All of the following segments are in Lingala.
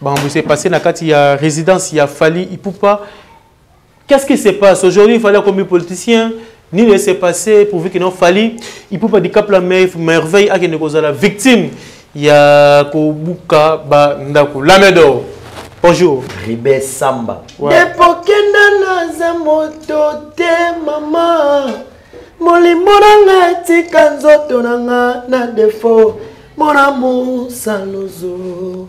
Bambu s'est passé na kati ya résidence ya Fally Ipupa. Qu'est-ce qui se passe aujourd'hui Fally akomi politicien nini est s'est passé pourvu que non Fally Ipupa di Cap la merveille akende kozala victime ya kobuka ba ndako la medo. Bonjour. Ribé Samba. Ouais. Depokenda naza moto te mama molimo na ngai tika nzoto na ngai na defo mona mosaluzu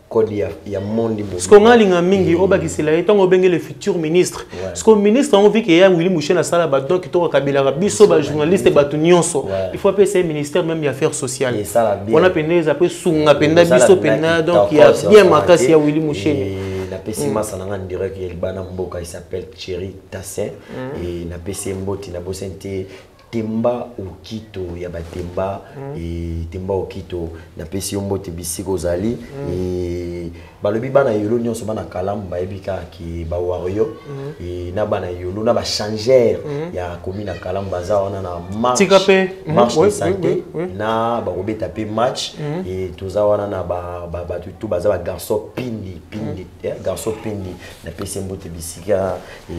code ya, ya monde mobimba siko ngai alinga mingi mm. obakisela ye ntango obenge le futur ministre ouais. siko ministre yango vike ya willi mouche nasala bato donc kitoko akabelaka biso bajournaliste bato nyonso ouais. il faut apesa ye ministère même ya affaire sociale wana mpenza eza mpe sunga mpenza biso mpenza donc ya bien makasi ya willi mouchene napesi mm. masa na ngai ndirek ya libana mboka il s'appelle cheri tassin mm. e napesi ye mboti nabosani te Temba Okito ya Batemba mm. e, Temba Okito napesi yo mbote bisika ozali mm. e, balobi bana yolo nyonso bana kalamu bayebi kaka ke bawario mm. e, na bana yolo na bachangere mm. ya komi na kalamu baza wana na marche, mm. marche oui, de santé oui, oui, oui. na bakobeta mpe match mm. e, toza wana na bato ba, ba, tu baza bagarçon pindi pindi mm. eh, garçon pindi napesi mbote bisika e,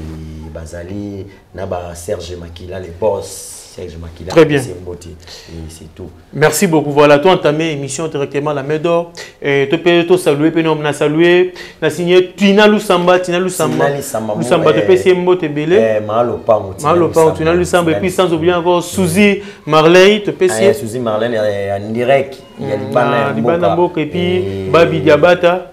bazali na ba Serge Makila le boss Serge Makila Très bien. Mbote et c'est tout. Merci beaucoup. Voilà, toi entamé émission directement la main d'or. Et tu peux te saluer, puis on a salué, on a signé Tina Lusamba, Tina Lusamba. Tina Lusamba. Lusamba te pèse mbote belé. Eh, Malo Pamo. Malo Pamo, Tina Lusamba et puis sans oublier encore Suzy Marley, te pèse. Ah, Suzy Marley en direct. Il y a Libana Mboka et puis Babi Diabata.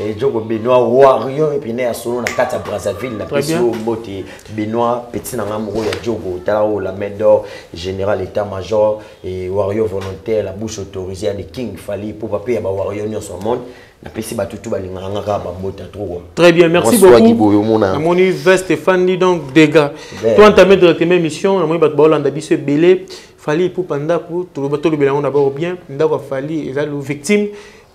Eh, Djoko Benoît Warrior et puis né à solo na kati ya Brazzaville na pesi yo mbote Benoît petit na ngai moko ya Djoko tala oyo la main d'or général état major et Warrior volontaire la bouche autorisée ya the king Fally pour papier ya ba Warrior nyonso ya monde napesi bato tu balingaka nga kaka bambota trop très bien merci beaucoup namoni veste efandi donc dégât to entame directement émission namoni bato baolanda biso ebele fali ipupa ndako tolobela yango na bao bien ndako ya fali eza victime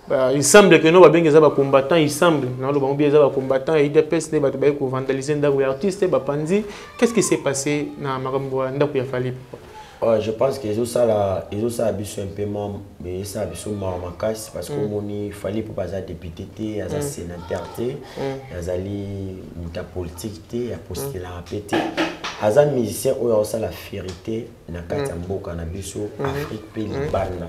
Bah, il semble que no babengi eza bacombattant il semble naloba yango bien eza bacombattant ya idps nde bato baye kovandalise ndako ya artiste bapanzi qu'est ce qui s'est passé na makambo ya ndako ya fali papa Oh, je pense que ezosala ezosala biso un peu mwa esala biso mawa makasi parce que mm. omoni fali mpo baza député te aza mm. sénateur te mm. azali moto ya politique te apostelaka mpe te aza musicien oyo akosala fierité na kati ya mboka na biso afrique mpe libanda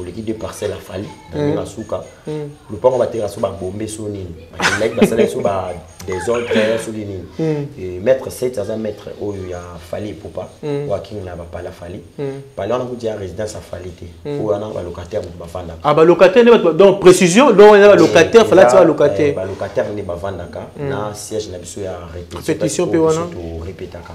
oleki de parcelle ya fali dani masuka mm. mm. lopango bateka so babombe so nini bakendaki basalaki so ba desordre soki nini mm. maître set aza maître oyo ya fali epopa oyo akingi na bapala fali pale wana kuti ya résidence ya fali te oyo wana balocataire moto bafandaka ah, balocataire nde bato donc précision donc eza balocataire eh, falati balocataire eh, balocataire nde bafandaka na siège na biso ya répétition mpe wana to répétaka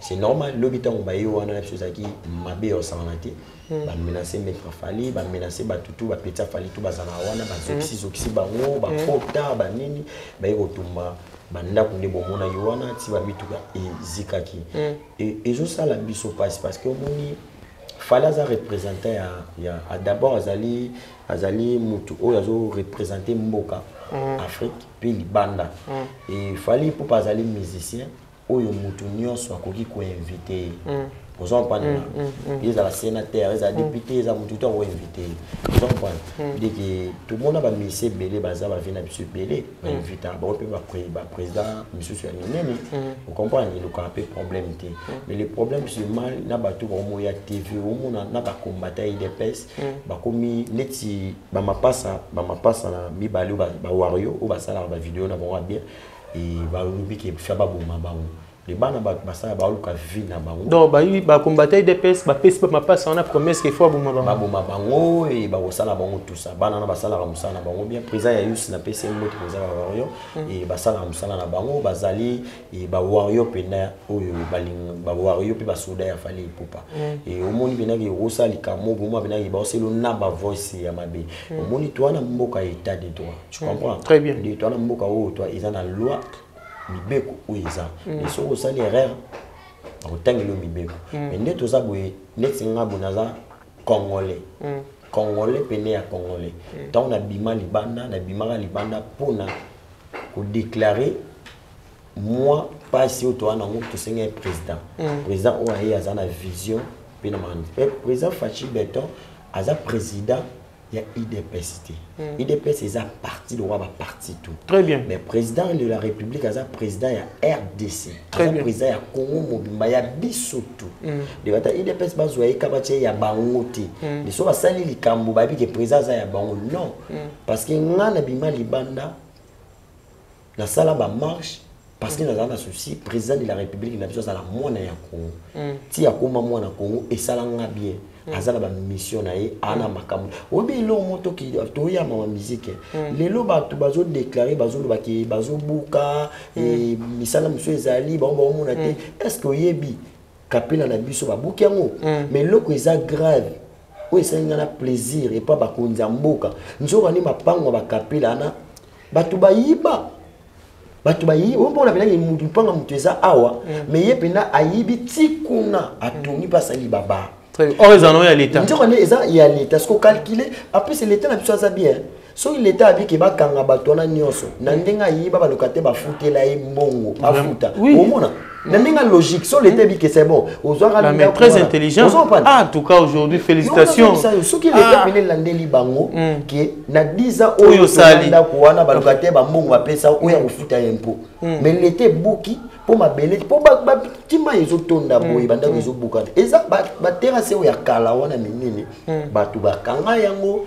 c'est normal lobi ntango baye wana na biso ezalaki mabe ya kosangana te hmm. bamenace maître fali bamenace bato tu bapetisa fali tu bazalaka wana bazokisizokisi hmm. bango hmm. bakota banini baye kotumba bandako nde bomona yo wana ti bamituka ezikaki e, ezosala biso mpasi parce que omoni fali aza représentant ya, ya d'abord azali azali motu oyo azorepresente mboka afrique mpe libanda efali mpo azali musicien oyo mutu nyonso akoki koinvite ye mm. oza comprendre nga mm, mm, mm. ezala sénateur ezala député eza mutu to akoinvite ye oza comprendre deke tomona bamisi ebele baza bavi na biso ebele bainvite bango mpe baprésident misusu ya minene ocomprendre elokaka mpe problème te mais le problème seulement na bato baomo ya tv omona na bakombata idps bakomi neti bamapasa bamapasa na mibale bawario oyo basalaka bavideo na bango ya bien et balobi ke fa baboma bango mais bana bato basala baoluka vie na bango donc bayi bakombata idps bapesi bamapasa wana promesse ke fo baboma bango baboma bango e bakosala bango tusa bana wana basalaka mosala na bango bien président ya us na pesi mbote mpenza ba warrior mm. e basalaka mosala na bango bazali e ba warrior mpenza oyo baling ba warrior mpe basoda ya fali epupa mm. e omoni mpenaki okosala likambo oboma mpenaki baoselo na ba voice ya mabe mm. omoni to wana mboka etat de droit tu mm. comprends très bien de toi na mboka oyo toi eza na loi mibeko oyo eza mm. mais soki osali erreur bakotangeli yo mibeko mm. mais nde toza boye neti nga boye naza congolais congolais pene ya congolais ntango nabima libanda nabimaka libanda mpona kodeklare mwa mpasi oyo toa nango tosengi ye président président oyo aye aza na vision mpe na makambo mpe président fachi beton aza président ya udps te mm. udps eza parti lokola baparti tout très bien mais président de la république aza président ya rdc aza président ya congo mobimba ya biso tout mm. de bata udps bazwa ye kaba tie ya bango te mm. biso basali likambo bayebi ke président aza ya bango non mm. parce que ngai na bima libanda nasala ba marche parce que mm. nazala na souci président de la république na biso azala mwana ya congo mm. ti akoma mwana congo esala nga bien mm. aza na bamission na ye ana makambo oyebi eloko mo toyama ma mizike lelo bato bazodeklare bazoloba ke bazobuka e, misala mosusu ezali bango baomona te est ce que oyebi kapela na biso babuki yango mais eloko eza grave oyo esali nga na plaisir epa bakonzi ya mboka nzoka nde mapango ya bakapela ana bato bayiba bato bayibi oyo mpona mpenza moto mpanga moto eza awa mm. mais ye mpenza ayibi ti kuna atongi mpe asali babaa or eza nao ya leta nzoko nde eza ya leta siko calcule en plus leta na biso aza bien soki leta abiki bakanga bato wana nyonso na ndenge ayiba balokate bafutela ye mbongo afuta omona na ndenge ya logique so leta ebi ke c'est bon ozwaka la mais très intelligent ah en tout cas aujourd'hui félicitations soki leta ah. mine elandeli bango hmm. ke na 10 ans oyo osali ndako wana baluka te bambongo bapesa oyo ya kofuta ya impôt hmm. mais leta ebuki mpo mabele mpo batima ezotonda hmm. boye bandako ezobukana eza baterase oyo ya kala wana minene bato bakanga yango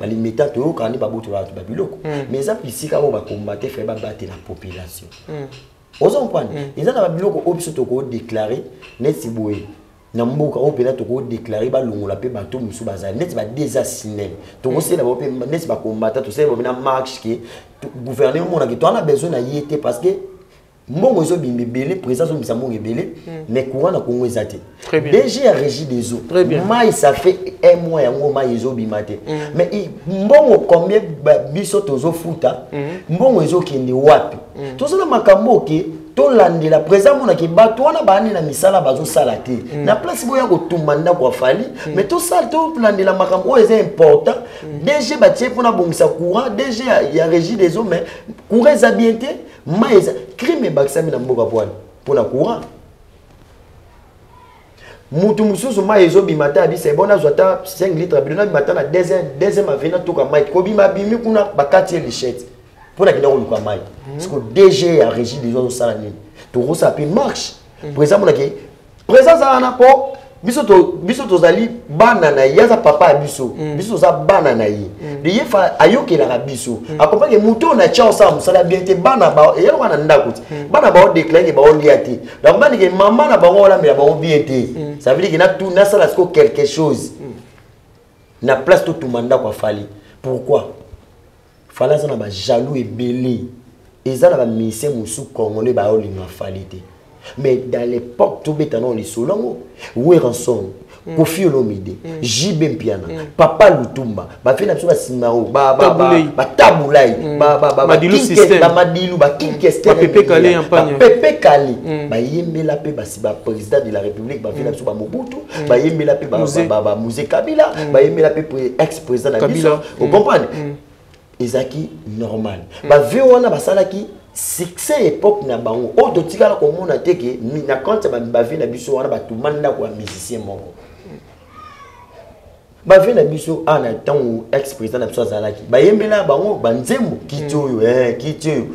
balimeta toyokaka nde babotolaka to babiloko hmm. mais eza bisika oyo bakombate fai babatela population hmm. oza comprendre hmm. eza na babiloko oyo biso tokodeklare neti boye na mboka oyo mpenza tokodeklare balongola mpe bato mosusu bazali neti badesassinel tokosela bao mpe neti bakombata tosala bao mpe na marche ke gouvernement omonaki toa na besoin na ye te parce que mbongo ezobimba ebele président azobimisa mbongo ebele hmm. mais courant na congo eza te dg ya régie des eaux mai ça fait un mois yango mai ezobima te hmm. mais mbongo combien biso tozofuta hmm. mbongo ezokende wapi toza na makambo oke tolandela président amonaki bato wana baani na misala bazosala te mm. na place boya kotumba ndako afali mm. mais tosala tolandela makambo oyo eza important mm. dg batie mpo na bongisa courant dg ya, ya régie des eaux mais courant eza bien te mai eza crime ebakisami na mboka pwani mpo na courant mutu mosusu mai ezobima ata abisa ebona azwa ata 5 litre bino nabima ata na deuxième avenue natuka mai kobima abimi kuna bakati ye lichette mpo na kenda koluka mai mhm. siko dg ya régie des oies osala nini tokosala mpe marche mhm. mpo eza monake Présent aza wana po biso to biso tozali bana na ye aza papa ya biso mm. biso toza bana na ye mm. de ye fa ayokelaka biso mm. akompreke moto oyo na tia osala mosala bien te bana ba ye loka na ndako te mm. bana bango déclare ke baolia te nakomprani ke mama na bango olambela bango bien te mm. ça veut dire ke natu nasala siko quelque chose mm. na place totuma ndako afali pourquoi fala aza na ba jaloux ebele eza na ba musicien mosusu congolais baolinga fali te mais dans l'époque tobeta nao lisolo yango weranson mm. kofi olomide mm. jb mpiana mm. papa lutumba bafe na biso basinga yango batabulai bamadilu bakinkestepepe kale bayembela mpe basi baprésident de la république bafe na biso bamobutu bayembela mpe bamuse kabila bayembela mpe ex président na biso Vous comprenez Ezaki normal. Ba vieux wana basalaki succès époque na bango. Oyo totikala komona te que na compte ba ba vieux na biso wana batumani ndako ya musicien moko. Ba vieux na biso a na ntango ex président na biso azalaki bayembela bango banzembo kiti oyo eh kiti oyo.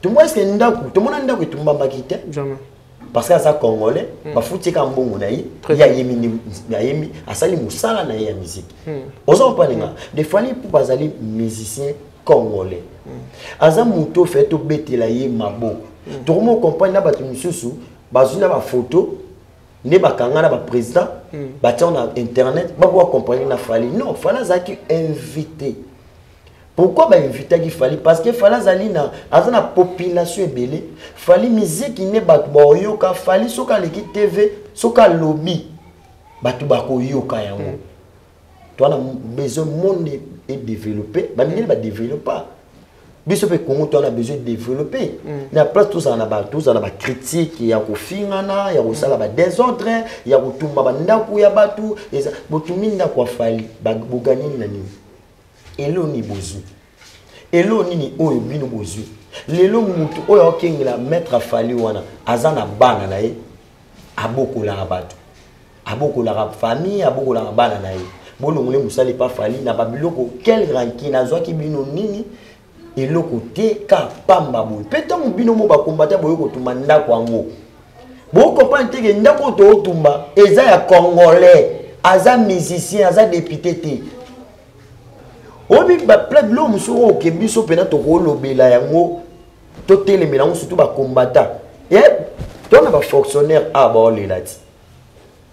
Tumba eske ndako tomona ndako etumbamaki te. Jamais. parce que aza congolais hmm. bafuti ye kaka mbongo na ye ye ayemi nde ayemi asali mosala na ye ya miziki hmm. oza kompane nga hmm. de fali mpo bazali musicien congolais aza moto ofe tobetela ye maboko tokomi okompagne na bato mosusu bazwi na bafoto nde bakanga na baprésident batiango na internet bakoka compagne na fali non fali azalaki invité Pourquoi ba invitaki Fally parce que Fally azali na aza na population ebele. Fally musique ne bato ba oyoka Fally soki aleki TV soki alobi bato bakoyoka yango. Mm. Toi na besoin monde est développé, ba mingine ba développa. biso mpe congo to wana besoin développe mm. na place tozala na bato tozala na bacritique ya kofingana ya kosala badésordre ya kotumba bandako ya bato botumbi ndako afali boganini na nini elo ni bozwi elo nini oyo bino bozwi lelo mutu oyo akokengela maître fali wana aza na bana na ye abokolaka bato abokolaka famille abokolaka bana na ye bolongole mosali epa fali na babiloko quel ranki nazwaki bino nini eloko te ka pamba boye mpe ntango bino mo bakombata boye kotumba ndako yango bokomprendre te ke ndako oyo tootumba eza ya congolais aza musicien aza depute te oyebi baplate biloko mosusu oyo oke biso mpena tokolobela yango totelemela yango surtout bakombata eh, tona bafonctionnaire a baolela ti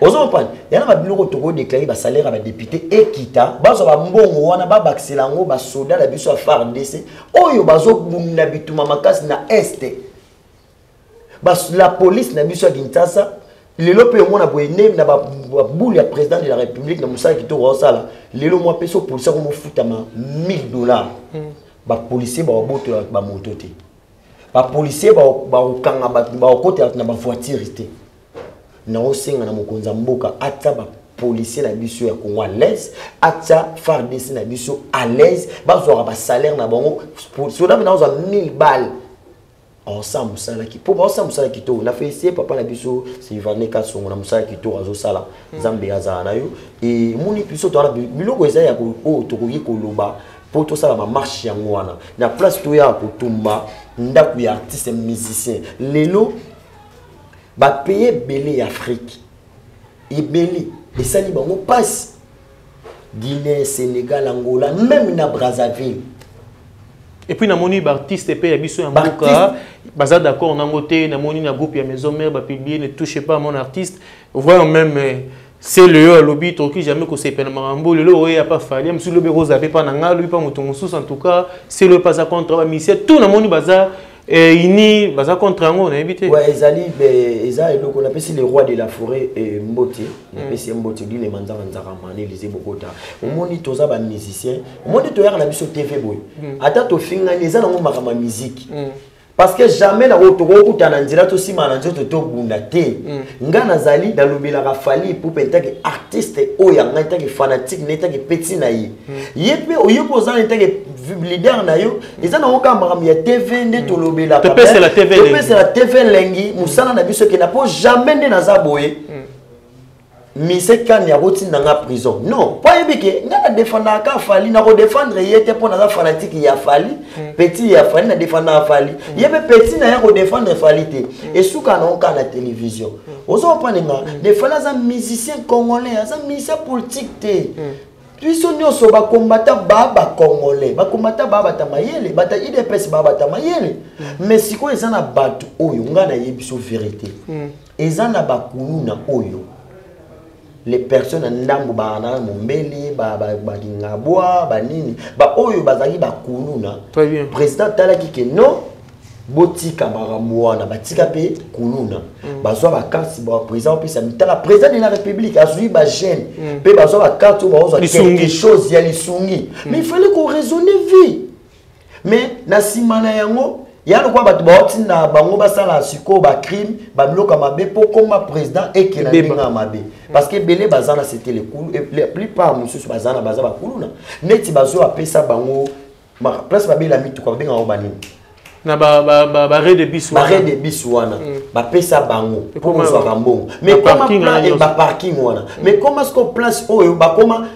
ozo comprendre yana ba biloko toko déclarer ba salaire ya ba député ekita bazwa ba mbongo wana ba bakisela yango ba soda na biso ya FARDC oyo bazo bunda bituma makasi na est ba la police na biso ya Kinshasa lelo mpe omona boye nde na baboule ya président de la république na mosala kitoko aosala lelo mwa mpe so polisi yango mofutama 1000 dollars hmm. bapolisier bakobotola bato bamoto te bapolisier bakokanga bato bakokotela bato na bavoitire te naosenga na mokonzi ya mboka atya bapolisie na biso ya congo alaise atya fardc na biso alaise bazwaka basalaire na bango soda mpe naozwa 1000 balle aosala mosala mpo baosala mosala kitoko na felicite papa na biso silvane kasongo na mosala kitoko azosala hmm. nzambe azala na yo emoni biso towana biloko eza ya oyo tokoki koloba mpo tosala bamarche yango wana na place toya kotumba ndako ya artiste musicien lelo bapaye ebele ya afrike ebele esali bango mpasi guinée sénégal angola même na brazzaville et puis namoni baartiste mpe ya biso ya mboka baza d'accord nango te namoni na groupe ya maison mère bapublie ne touche pas mon artiste voyant même eh, se leyo alobi tokoki jamais kosepela makambo lelo oye apa fali mosusu lobi ekozape mpa na ngai alobi mpa moto mosusu en tout cas se leyo mpe aza contre bamisie tout namoni baza eh, ini baza contre yango nayebi te ouais, ezali eza eloko napesi le roi de la forêt eh, mbote mm. napesi ye mbote dine manzaka nzaka mane lize bokota omoni toza bamusicien omoni toyaka na biso tv boye mm. ata tofingani eza nango makambo ya miziki mm. parce que jamais na oyo tokoki kokutana na nzela tosimana na nzoto tobunda te mm. ngai nazali nalobelaka fali pupe ntake artiste oyo ya ngai ntake fanatique ne ntake peti na ye mm. ye mpe oye mpe oza na ntake leader na yo mm. eza nango kaka makambo ya tv nde tolobelaka topesela tv elengi mosala na biso ekenda mpo jamais nde naza boye mise kani akotinda nga prison non po ayebi ke nga na defendaka ka fali nakodefendre ye te mpo naza fanatike ya fali mm. petit ya fali na defendaka fali mm. ye mpe petit na ye akodefendre fali te mm. esuka na oka na télévision ozo kopane nga de fali aza musicien congolais aza musicien politique te biso nyonso bakombata baa bacongolais bakombata baa bata mayele bata idps baa bata mayele mais sikoyo eza na bato oyo ngai nayebi biso verité eza na bakuluna oyo les personnes ya ndambo baana mombele bakingabwa banini baoyo bazalaki bakuluna président atalaki ke non botika makambo wana batika mpe kuluna mm. bazwa bakarte président opesa mitala président de la république azwi bagene mm. mpe bazwa bakarte oyo baozwa quelque chose ya lisungi mm. mais il fallait koraisonne vie mais na nsima na yango ya lokola bato baotinda bango basala sikoyo bacrime babiloko ya mabe mpo koma président ekela ndenge ya mabe parce que ebele baza na sete lekulu la plupart mosusu baza na baza bakuluna neti bazo bapesa bango place babela mituka babenga yango banini na bare de bis bare de bis wana mm. bapesa bango mpo kozwaka mbongo mais koma baparking wana mais koma siko place oyo bakoma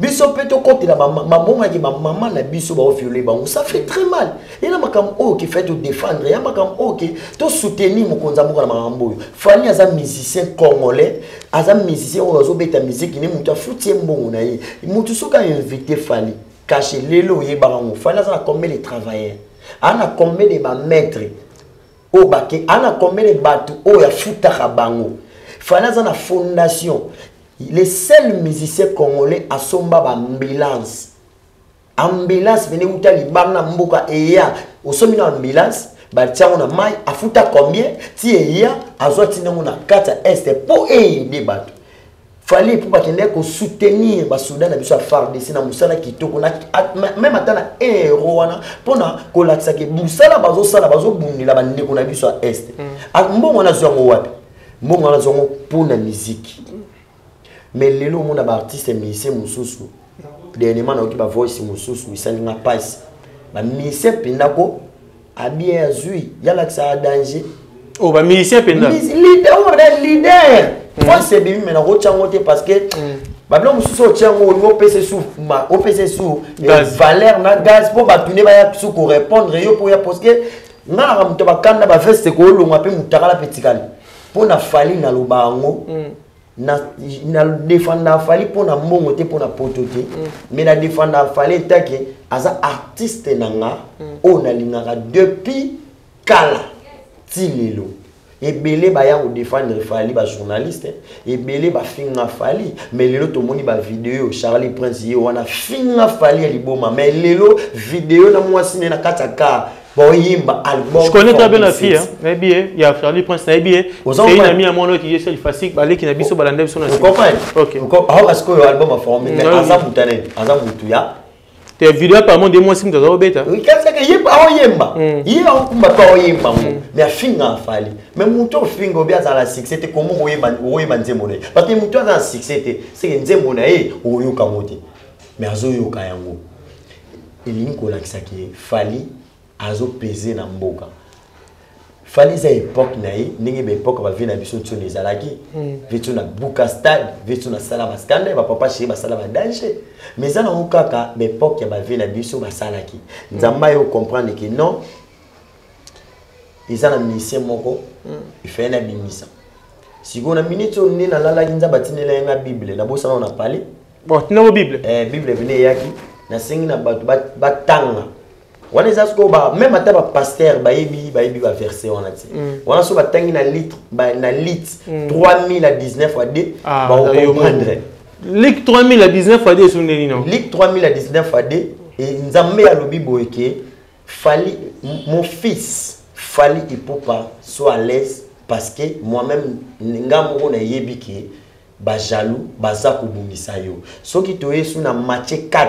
biso mpe tokotela mabongo yake bamama na biso baoviole bango ça fait très mal ena makambo oyo ke fait todefendre ya makambo oyo ke tosoutenir mokonzi ya mboka na makambo oyo fani aza musicien congolais aza musicien oyo azobeta miziki ne moto afuti ye mbongo na ye moto soki ainvite fali kashe lelo oyebaka yango fali aza na combien de travailleur aza na combien de bamaître oyo bake aza na combien de bato oyo afutaka bango fali aza na fondation le seul musicien congolais asomba baambulance ambulance mende euta libanda na mboka eya osombi na ambulance batia yango na mai afuta combien ti eya azwa ti ndango na kati ya este mpo eyede bato fali mpo bakendaki kosoutenir basoda na biso ya fardc na mosala kitoko meme ata na euro wana mpona kolakisake mosala bazosala bazobundela bandeko na biso ya este mm. mbongo wana azwi yango wapi mbongo wana azwango mpo na miziki mais lelo omona baartiste musicien mosusu dernièrement nayoki bavoice mosusu esali nga mpasi bamusicien mpenza ko abie azwi yalakisaka danger oyo oh, bamusicien mpenza leader oh, leader mm. voice ebimi me nakotya yango te parce que mm. babilo mosusu otya yango olingi opesa su opesa su eh, valeur na gaz mpo bato nde baya su korépondre yo mpo ya parce que nga naka moto bakanda baveste koolonga mpe motakala mpe etikali mpo na fali naloba yango mm. na defanda afali mpo na mbongo te mpo na poto te mais na defanda afali etake aza artiste na nga oyo nalingaka depuis kala ti lelo ebele baya kodefendre fali bajournaliste ebele bafinga fali mais lelo tomoni bavideo charlie prince ye wana finga fali ya liboma mais lelo video na mwasi ne na kati ya kar boyimba album je connais ta belle fille hein nayebi ye ya Charlie Prince nayebi ye c'est une amie à moi qui est celle facile baleki na biso balanda biso na sima comprends OK aho asiko yo album a formé mais aza mutane aza mutu ya te video apparemment nde mwasi moto aza kobeta kasaka ye pa oyemba hmm. ye aokumba pa oyemba ngo hmm. me afinga afali me moto ofinga obi azala na succès te komo oyeba nzembo na ye parce que moto aza na succès te seke nzembo na ye oyoka ngo te me azoyoka yango elingi kolakisa ke fali azo peze na mboka fali eza epoque na ye ndenge baepoque bavie na biso ntiona ezalaki hmm. vetu na buka stade vetu nasala baskandale bapapa cheri basala badanger mais eza nango kaka baepoque ya bavie na biso basalaki hmm. nzambe aye ocomprendre ke non eza na musicien moko hmm. efai na bimisa sikoyo na minute oyo nde nalalaki nzambe atindela ye nga bible nabosana na pale bon tinango bible eh, bible vene eyaki nasengi na bato batanga ba wana eza sikoyo ba même ata bapaster bayebi bayebi baverse wana ti mm. wana so batangi na litre na litre 3000 a 19 fois 2 baokomprendre litre 3000 a 19 fois 2 esunde nino litre 3000 a 19 fois 2 nzambe alobi boye ke fali mon fils fali ipopa soit à l'aise parce que moi-même nga moko nayebi ke bajaloux baza kobungisa yo soki toyesu na matie 4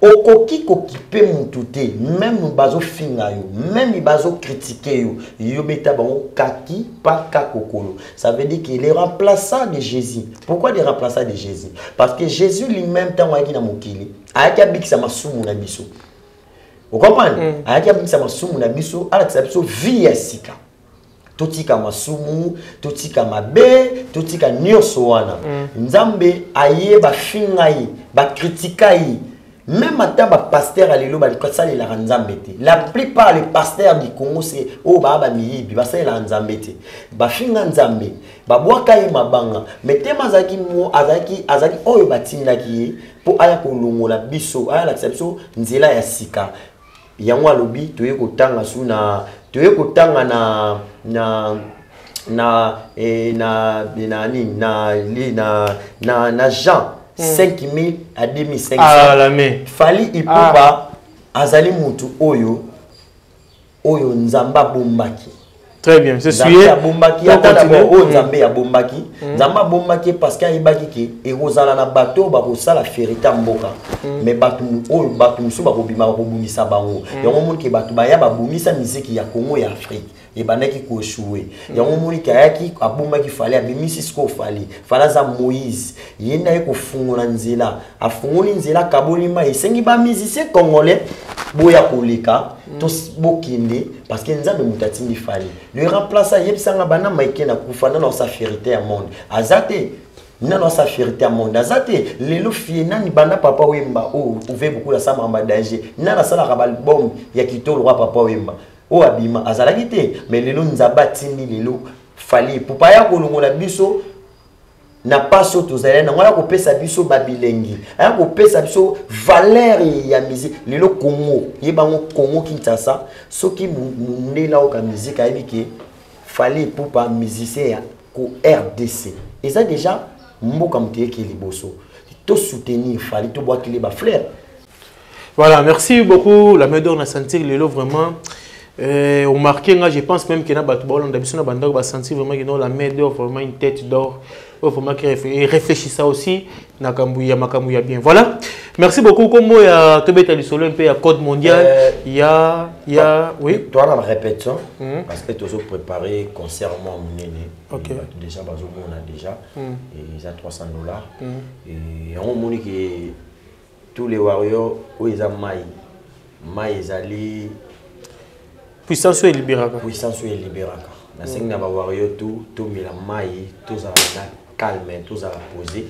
okoki kokipe mutu te meme bazofinga yo meme bazokritike yo yo beta bango kaki paka kokolo ça veut dire que les remplaçants de jésus pourquoi des remplaçants de jésus parce que jésus lui-même ntango ayaki na mokili ayaki abikisa masumu na biso okomprendre mm. ayaki abikisa masumu na biso alakisa biso vie ya sika totika masumu totika mabe totika nyonso wana mm. nzambe aye bafinga ye bakritika ye même ata bapaster ya lelo basalelaka nzambe te la plupart les paster du congo se oyo baa bamiyibi basalelaka nzambe te bafinga nzambe babwaka ye mabanga metema azalaki azalaki azalaki oyo batindaki ye mpo aya kolongola biso ayalakisa biso nzela ya sika yango alobi toye kotanga su na toye kotanga na na na eh, na na nini na na na na Jean mm. 5000 à 2500 ah, la main Fally Ipupa ah. azali mutu oyo oyo Nzamba bombaki Très bien, c'est suye. Abombaki ata na oyo oh, Nzambe mm. abombaki. Mm. Nzambe abombaki parce que ayebaki ke ekozala na bato ba kosala ferita mboka. Mm. Mais bato oyo oh, bato mosusu bakobima bakobungisa bango. Yango moni ke bato baya babungisa miziki ya Congo ya Afrique. ebandaki koeshue yango omoni ke ayaki abombaki fali abimisi sikoyo fali fali aza moïse ye nde aye kofungola nzela afungoli nzela akaboli mai esengi ba musicien congolais boya koleka to bokende parce que nzambe moto atindi fali le remplace ayebisanga bana maike na kufa nano asa fierité ya monde aza te nano asa fierité ya monde aza te lelo fie nani banda papa wemba oyo oh, uve bokula samamba danger nani asalaka baalbum ya kitolo wa papa wemba oyo oh, abima azalaki te mais lelo nzambe atindi lelo fali epupa ya kolongola biso na mpasi oyo tozali nango aya kopesa biso babilengi aya kopesa biso valeur ya miziki lelo congo yebango congo kinshasa soki mondela oyoka miziki ayebi ke fali epupa musicien ya ko rdc eza deja mboka moto eyekeli liboso tosoutenir fali tobwakili baflere Voilà, merci beaucoup la main d'or na sentir lelo vraiment euh, on marqué nga je pense même que na batu ba Hollande biso na banda ba sentir vraiment que non la main d'or vraiment une tête d'or oh, vraiment que réfléchissa aussi na kambu ya makambu ya bien. Voilà. Merci beaucoup kombo ya tobeta lisolo mpe ya code mondial euh, ya ya oui toi na répétition hmm. parce que tozo préparer concert moi munene. OK. Déjà bazo mona déjà hmm. et ils a 300 dollars hmm. et on moni que Tous les warriors oyo eza mai. Mai ezali puissance oyo eliberaka. Puissance oyo eliberaka. Nasengi na ba warriors tout tomela mai tozala na calme tozala posé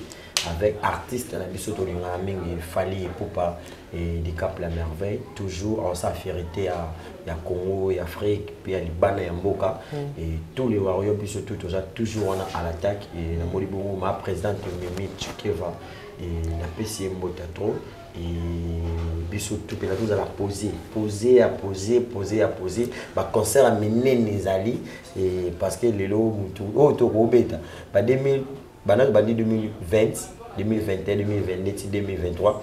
avec artiste na biso tolingaka mingi Fally Ipupa et Dicap la merveille toujours en sa fierté à ya Congo, ya Afrique, puis ya Libana, ya Mboka. Mm. Et tous les warriors, puis surtout, toujours on a à l'attaque. Et na Molibo, ma présidente Mimi Tchikeva, et na pesi ye mbota trop et biso tout pena tozala poser poser ya poser poser ya poser ba concert ya minene ezali et parce que lelo mutu oyo oh, tokobeta ba 2000 bana bandi 2020 2021 2022 ti 2023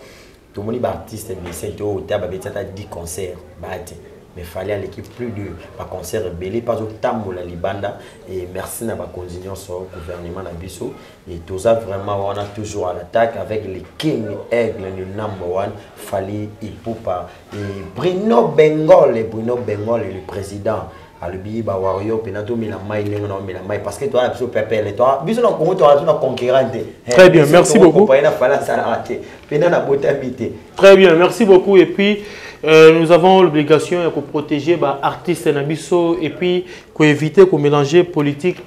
tomoni ba artiste bisin to oyo ta babeti ata 10 concert bate mais fallait à l'équipe plus de baconcert ebele mpe azotambola libanda et merci na bakonzi nyonso gouvernement na biso Et toza vraiment wana toujours à l'attaque avec les King Aigle le number one Fali Ipupa et Bruno Bengol et Bruno Bengol est le président alobi ba warrior pena to mila mai ndenge na mila mai parce que toi na biso pepele toi biso na Congo toi na conquérant te eh, très bien merci beaucoup pa na fala sala te pena na botami te très bien merci beaucoup et puis Euh, nous avons l'obligation de protéger bah, artistes et puis éviter de mélanger politique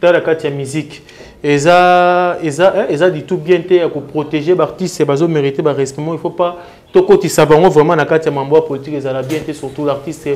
tala kati ya musique eza eza eh, eza du tout bien te ya koprotéger baartiste bazomérite barespect mo il faut pas tokotisa bango vraiment na kati ya mambo ya politique ezala bien te surtout l'artiste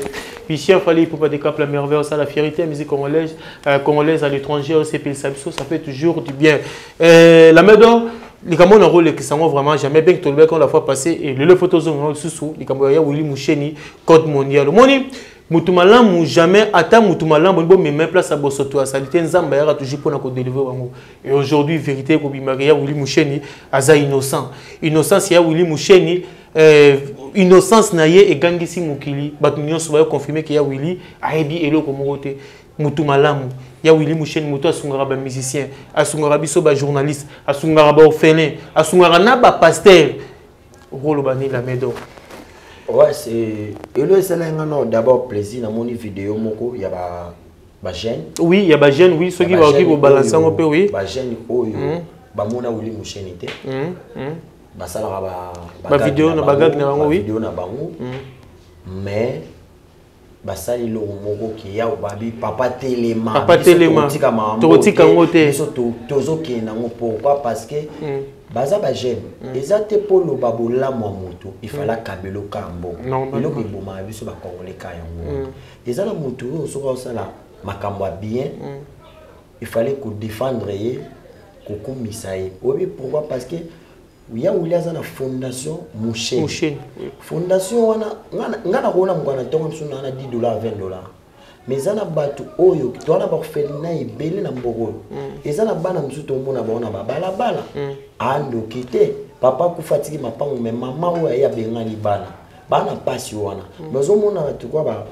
pichien fali ipopa de cap la merveille osala fierité ya musique congolaise euh, congolaise à l'étranger osepelisa biso ça fait toujours du bien euh, la medo likambo oyo nakolekisa yango vraiment jamais bien tolobaki yango la fois passé lelo fo tozonga yango lisusu likambo ya wili musheni code mondial omoni mutu malamu jamais ata mutu malamu bolingi bomema place ya bosoto ya salite nzambe ayaka toujours mpona kodelivre bango et aujourd'hui vérité ekobimaka ya wili musheni aza innocent innocence ya wili musheni euh, innocence na ye egangisi mokili bato nyonso bayo confirme ke ya wili ayebi eloko moko te mutu malamu ya wili musheni moto asungaka bamusicien asungaka biso bajournaliste asungaka baorphelin asungaka na bapaster okoloba nini la medo ouais c'est elo esalaki nga non d'abord plaisir namoni video moko ya ba ba jeune oui ya ba jeune oui soki bakoki kobalanse yango mpe oui ba jeune oyo hmm. bamona wili mosheni te hmm, hmm. basalaka bavideo na bagag na bango oui mais basali eloko moko ke ya obabi papa telema papa telema tokotika yango te biso tozokende yango pourquoi parce que mm. baza bajeune mm. eza te mpo loba bolamu ya moto ifala mm. kabelo ka mbongo eloko ebomaka biso bakongole ka yango eza na moto oyo soki osala makambo ya bien ifale kodefendre ye kokumisa ye oyebi pourquoi parce que ya wili aza na fondation mouchene fondation wana nga nakoona mokana ntongo mosusu naa na 10 dollar 20 dollar mais eza na bato oyo toa na bafelina ebele na mboka oyo mm. eza na bana mosusu tomona bango na babalabala mm. andoki te papa akufa atiki mapango me mama oyo aye abengani bana bana mpasi wana mm. mais ozomona bato kwa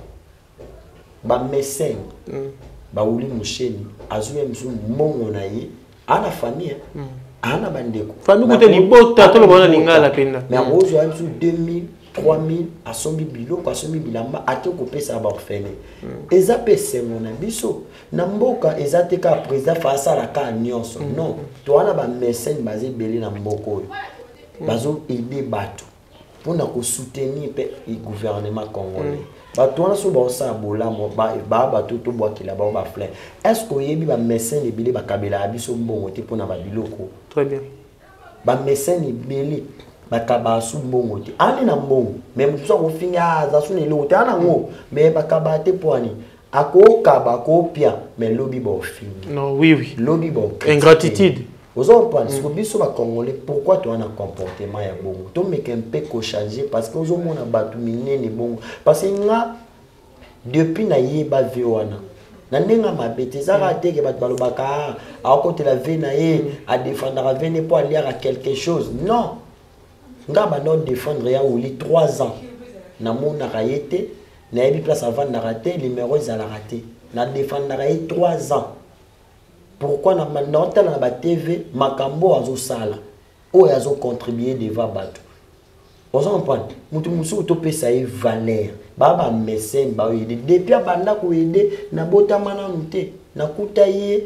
bamesene mm. bawuli mosheni azwi mzu mbongo na ye ana famille mm. ana bandeko famille kuta libota tolobana lingala mpenza me yango ozwa mzu 2000 3000 asombi biloko asombi bilamba ake kopesa ya baorfele mm. eza mpe esengo na biso na mboka eza te kaka président fa asala kaka nyonso non towana bamesene baza ebele na mboka oyo bazo aide bato mpo na kosoutenir mpe gouvernement congolais mm. bato wana so baosala bolamo baa bato tobwakela bango baflin est ce que oyebi bamesene ebele bakabelaka biso mbongo te mpo na babiloko très bien bamesene ebele bakabaka su mbongo te ani na mbongo me mosusu akofinga ah, aza su na eloko te ana yango me bakabaka te mpo ani akokaba akopia mais lobi baofingi no, oui, oui. lobi ingratitude oza comprendre mm. siko biso bacongolais pourquoi toza na comportement ya bongo tomeka mpe kochange parce que ozomona bato minene bongo parce que nga depuis nayeba vie wana na ndenge ya mabe te ezaka mm. teke bato balobaka ah, akotela vie na ye mm. adefendaka vie ne mpo aliaka quelque chose non nga banda odefendre ya wuli 3 ans namonaka ye te nayebi place avandaka te numero ezalaka te na defandaka ye 3 ans pourquoi naotala na batv makambo oyo azosala oyo azocontribue devant bato oza comprendre moto mosusu topesa ye valeur baa bamesene baoyede depuis abanda koyede nabotama nanu te nakuta ye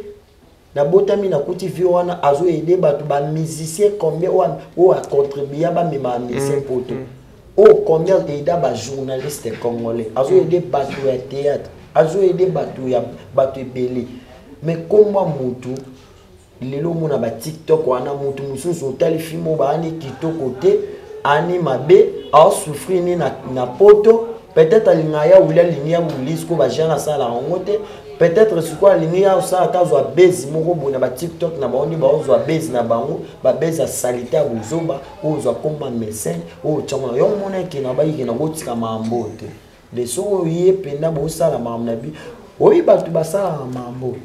nabotami nakuti vieux wana azo aide bato ba musicien combien oyo acontribua bamema musicien mm, poto mm. oyo oh, combien aida bajournaliste congolais azo aide bato ya théâtre azo aide bato ya bato ebele mais komwa motu lelo omona batiktok wana motu mosusu otali fimo baani kitoko te ani mabe aosouffrir ni na, na poto peut-être alinga ya wuli alingi ya wuli sikoyo bajean asalaka yango te peut-être sikoyo alingi asala ata azwa base moko boye na batiktok na bango nde baozwa base na bango babase ya salite ya bozoba oyo ozwa komba mesene oyo otyango na yo omona eke na bayike na kotika makambo oyo te de soki oye mpenza bosala makambo na bi oyi bato basalaka makambo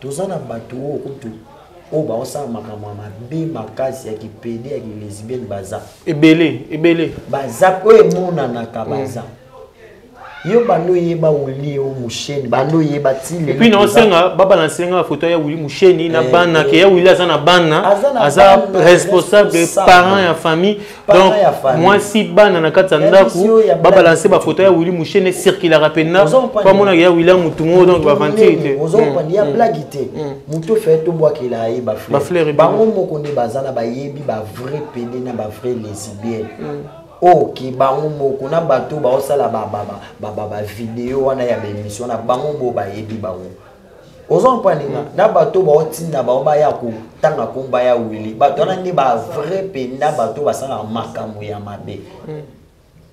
toza na bato oyo kutu oyo baosala makambo ya mabe makasi ya kipede ya kilesbienne baza ebele ebele baza oyo emonanaka baza mm. yo bando yeba wili yo musheni bando yeba ti lelo puis na osenga baba na senga photo ya wili musheni na eh, bana ke eh. ya wili aza na bana aza responsable parent ya famille donc moi si bana na kati ya ndako baba na se ba photo ya wili musheni circulara pena pa mona ya wili mutu ngo donc ba ventile te ozo mm, pandi ya mm, blague te mm. mutu fait to bwa kila ye ba fleur ba fleur bango moko nde baza na bayebi ba vrai pede na ba vrai lesbienne oki bango moko na bato baosala bavideo wana ya baemission na bango moko bayebi bango ozo comprendre nga na bato baotinda bango baya kotanga komba ya wili bato wana nde bavrai mpenza bato basalaka makambo ya mabe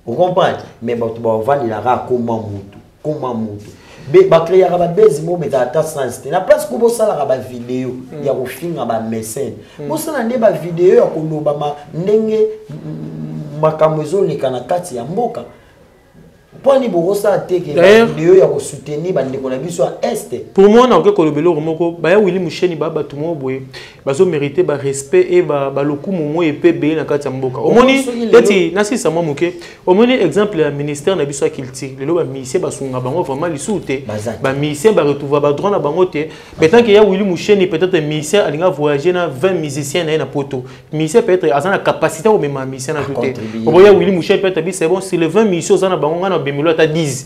okomprendre mais bato baovandelaka akoma motu koma moto bacreaka babezi moko beta ata sens te na place ko bosalaka bavideo mm. ya kofinga bamesene mm. bosala nde bavideo ya kolobama ndenge makambo ezoleka na kati ya mboka mponi bokosala teke video ya kosoutenir bandeko na biso ya este pour moi nakoki koloba eloko moko baya wili musheni ba bato moko boye bazo merite ba respect et ba ba lokumu moye pe beye na kati ya mboka omoni teti na sisa mwa moke omoni exemple ya ministère na biso ya culture lelo ba musicien ba sunga bango vraiment lisusu te ba musicien ba retrouver ba droit na bango te mais tant que ya Willy Musheni peut-être musicien alinga voyager na 20 musiciens na ye na poto musicien peut-être aza na capacité ko mema musicien na tout te oboya Willy Musheni peut-être bi c'est bon si les 20 musiciens za na bango ngana bemelo ata 10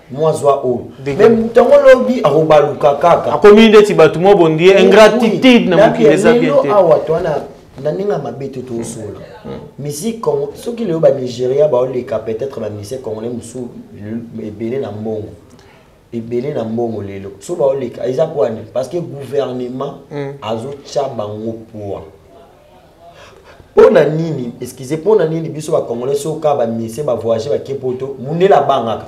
mwa zwa oyo me moto yango lobi akobaluka kaka akomi ndeti bato mwa bondie ingratitude na mokili eza bien te awa twana na ndenge ya mabe te tozosola musique congo soki lelo banigeria baoleka peut-être bamusicien congolais mosusu ebele na mbongo ebele na mbongo lelo so baoleka eza mpo ani parce que gouvernement hmm. azotya bango poa mpo na nini excuse mpo na nini biso bacongolais soka bamisie bavoyage bake poto mundele abangaka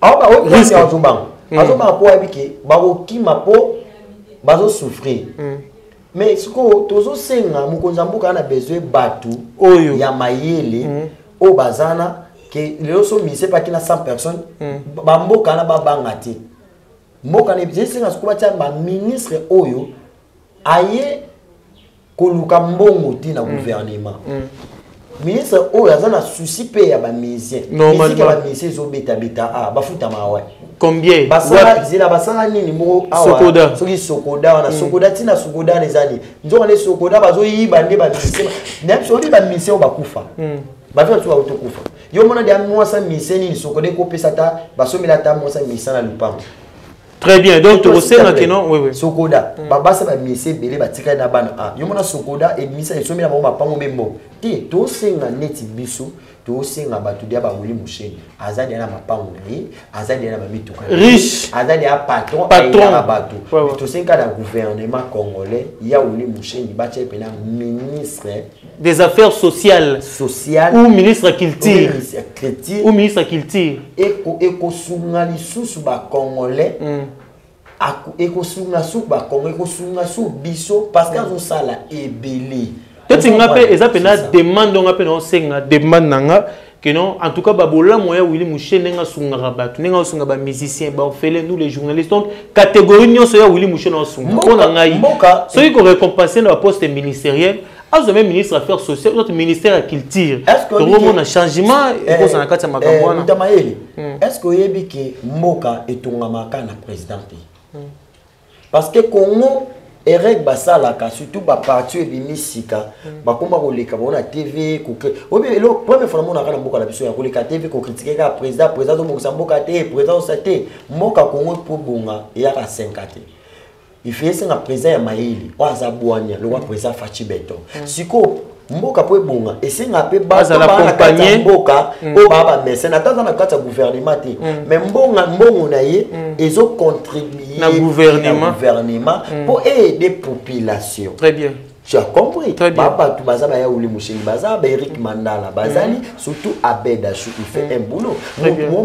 azobanga hmm. azobanga mpo ayebi ke bakokima mpo bazosouffrir hmm. mais sikoyo tozosenga mokonzi ya mboka na besoin bato oyo ya mayele hmm. oyo baza na ke lelo so misie epaki na 100 personnes bamboka na babanga te mboka na esenga sikoyo batya baministre oyo aye koluka mbongo te na mm. gouvernement mm. ministre oyo aza na souci mpe ya bamusicien miziki ya bamusicien ezobetabeta a ah, bafutama wa combien basala zela basala nini moko awa soki sokoda wana mm. sokoda ntina sokoda wana eza nini nzoka nde sokoda bazoyiba nde bamusicien na biso oyebi bamusicien oyo bakufa bato na biso bakotokufa yo mona dia mwasa musicien nini sokoda ekopesa ata basombela ata mwasa musicien na lupango très bien donc tokosenga kino oui, oui. sokoda mm. babasa bamisi ebele batikali na bana a ah, yo mona sokoda ebimisa esomi na bango mapango mbe mbo te tosenga neti biso tosenga bato dia baweli mosheni aza dia na mapango na ye aza dia na bamituka riche aza dia patron ayinaka bato tosenga na gouvernement congolais ya weli mosheni batya ye mpena ministre des affaires sociales sociales ou ministre ya culture ou ministre ya culture ekosunga lisusu bacongolais mm. ekosunga su bakongo ekosunga su biso parce que azosala ebele totinga mpe eza mpena demande onga mpe naosenga demande na nga que non en tout cas ba bolamu ya Willy Mouche ndenge asungaka bato ndenge asunga ba musiciens ba ofele nous les journalistes donc catégorie nyonso ya Willy Mouche na asunga mpo na ngai soki ko récompenser na ba poste ministériel azwa meme ministre affaires sociales notre ministère ya culture tokomona changement eh, ekozala na kati ya makambo eh, wana mutamayele hmm. est ce que oyebi ke mboka etongamaka na président te hmm. parce que congo ereg basalaka surtout baparti oyo ebimi sika mm. bakoma koleka bango na tv première fois namonaka na mboka na biso ya koleka tv kokritike kaka président président azobongisa mboka te président osa te mboka congo mpo bonga eyaka 5 te ifeyese na président ya mayele oyo aza bwania lokwa mm. président faci beton mm. sikoyo mboka mpo ebonga esengaka mpe baaccompagne mboka mm. oyo baa bamesene ata aza na kati ya gouvernement te mm. mais mbonga mbongo na ye mm. ezocontribue na gouvernement mpo eede population très bien tu as compris babato baza bayauli moshengi baza baeric mandala bazali mm. surtout abed ashu il fait mm. un boulot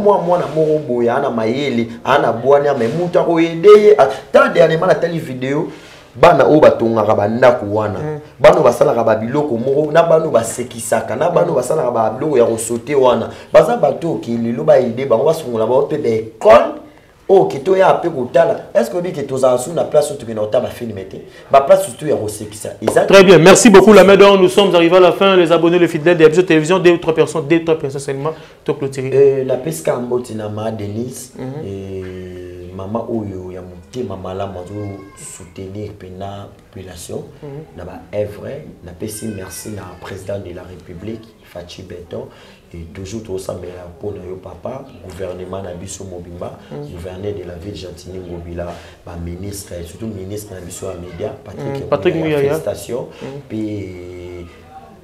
mwa mwana moko boye ana mayele ana bwania me moto akoyede ye ta dernièrement natali video bana oyo batongaka bandako wana mm. bana oyo basalaka babiloko moko na bana oyo basekisaka na bana oyo basalaka babiloko ya kosote wana baza bato oyo kelelo baide bango basungola bango mpe baekole oyo ke toya mpe kotala estce oyebi ke tozala su na place oyo tokenda kotala bafilme te baplace surtout ya kosekisa eza très bien merci beaucoup la maison nous sommes arrivé à la fin les abonnés le fidèle de la télévision deux ou trois personnes deux trois personnes seulement to clôturer euh, napesikaka mboti na ma denise mm -hmm. euh, mama oyo ya motema malamu azosoutenir mpena population mm -hmm. na baevre napesi merci na président de la république faci beton et toujours tosambela mpo na yo papa gouvernement na biso mobimba mm -hmm. gouverneur de la ville gentini ngobila baministre surtout ministre na biso ya média patrick, mm -hmm. patrick muyaya félicitation mpe mm -hmm.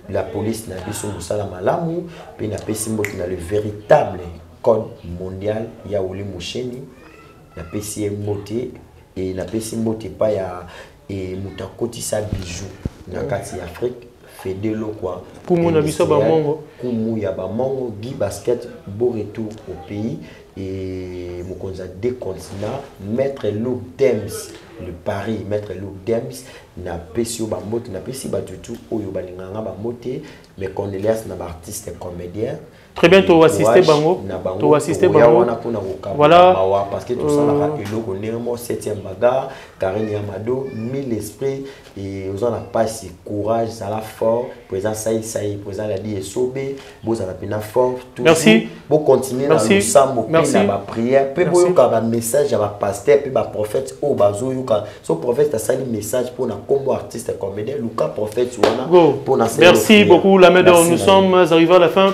la police na biso mosala malamu mpe napesi mbote na le véritable code mondial ya oli mosheni napesi ye mbote e napesi mbote epai ya e, moto akotisa bijou na kati ya afrique fede lokwa kumu na biso bamongo kumu ya bamongo guy basket beau retour au pays et mokonzi ya deux continent maître lou dems le paris maître lou dems napesi yo bambote napesi bato tu oyo balingaka nga bambote mes condoléances na baartiste comédien très bien toassiste bango toassiste bango wana mpona kokabaa mawa parce que tosalaka euh. eloko ndenge moko 7e bagar karine yamado mille esprit et oza na pasi courage zala fort mpo eza saisai mpo eza ladi esobe bozala mpena fort merci bocontinue na losambo mpe na baprière mpe boyoka bamessage ya bapaster mpe baprophète oyo bazoyoka so prophète asali message mpo na nkombo artiste comédien luka prophète wana mpo na merci beaucoup la maison nous sommes arrivé à la fin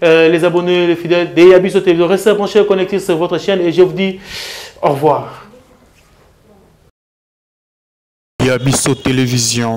les abonnés, les fidèles de Yabiso Télévision. Restez branchés, connectés sur votre chaîne, et je vous dis au revoir à télévision